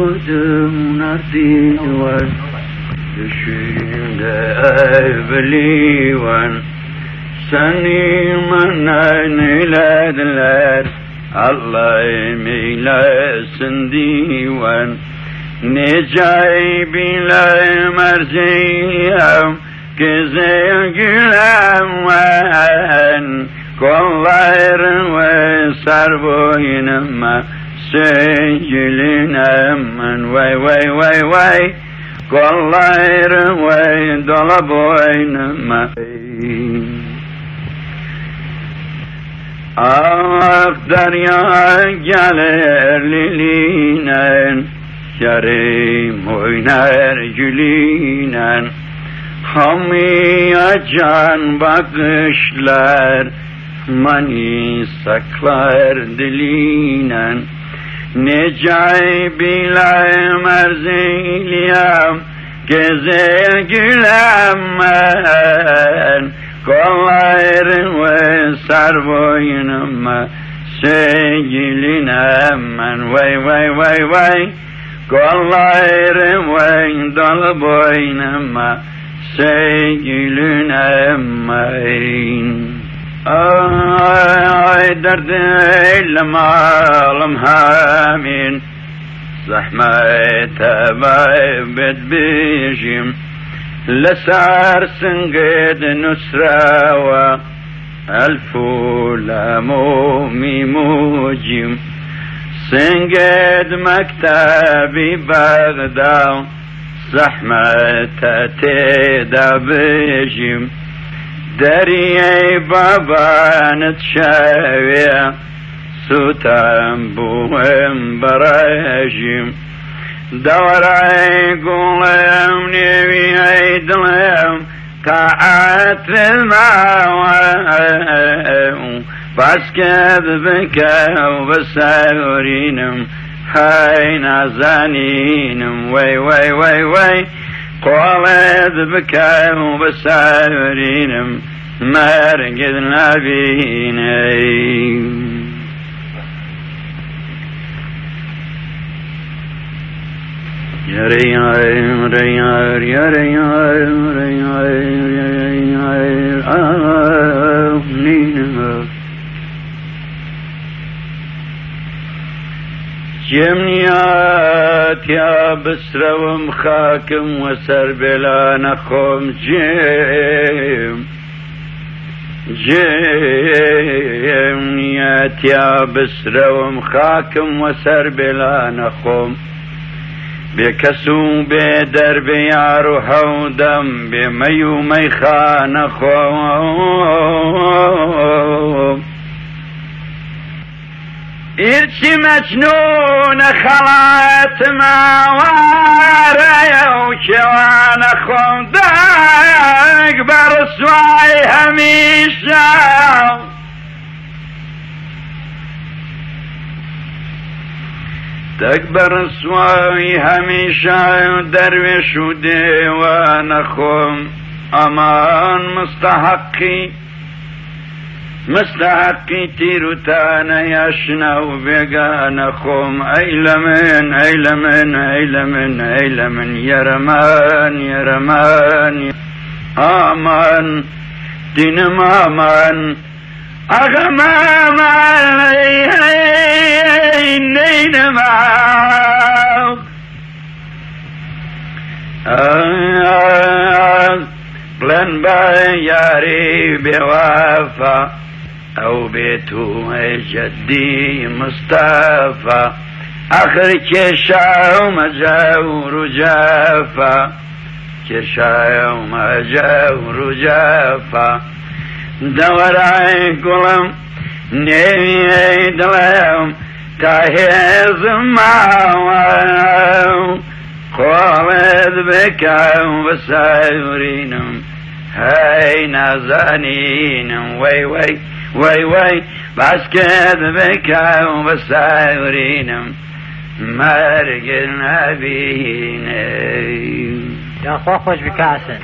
kurdum nasıl var? Düşümde evli var. Seni manan ilediler Allah eylesin divan. Necai bile merziyem Güzel gülem ben. Kollarımı sar boynuma Sevgilin emen Vay vay vay vay. Kollarım ve dola boynuma. Ah derya gelir lilinen Yarim oynar gülinen Hamiya can bakışlar Mani saklar dilinen Nice bile merziliyem Güzel gülem ben Kollarımı sar boynuma Sevgilinem ben Vay vay vay vay. Kollarımı dal boynuma Sevgilinem ben Ay dert eylem alım hamin Zahmete baybet bijim لسارسن قد نسرا الفول مومي موجم سنقد مكتبي بغدا زحمة تيدا بجم دريي بابا نتشاوي سوتان بوهم براجم دوري قولم نبي عيدلم قاعت الماء باسكت بك وبساورينم هاي نازانينم وي وي وي وي طالت بكاء بسائرين ما رقدنا فينا يا ريال يا ريال يا بسروم خاكم وسر بلا نخوم جيم جمنيات يا بسروم خاكم وسر بلا نخوم. بێکەس و بێ دەربێ یار و هەودەم بێ مەی و مەیخانە خۆ هیچی مەجنونە خەڵات ماوارەیە و کێوانە خۆمدەگ بەڕسوای هەمیشە. تەک بەڕسوایی هەمیشە دەروێش و دێوە نەخۆم ئەمان مستەحەقی أمان مستحقي مستحقي تيروتانا يشنا وبيقانا خم أيلمن أيلمن أيلمن أيلمن. يرمان يرمان. آمان دينم أمان أغمام عليهن معه لن بياري بوافا. او بیتو جدی مصطفی آخر که شاو مجاو رجافا که شاو و جفا دورای گلم نیوی دلم تاهیز ماو قوامد بکم و سایورینم های نازانینم وی وی. وی وی باسکت بکم بسایورینم مرگ نبینم یا خوا خوش بکاسن